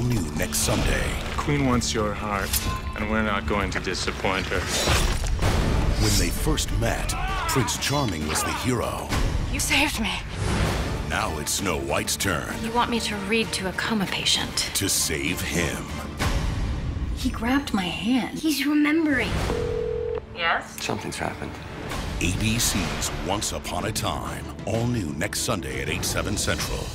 All new next Sunday. Queen wants your heart, and we're not going to disappoint her. When they first met, Prince Charming was the hero. You saved me. Now it's Snow White's turn You want me to read to a coma patient. to save him. He grabbed my hand. He's remembering. Yes? Something's happened. ABC's Once Upon a Time. All new next Sunday at 8, 7 central.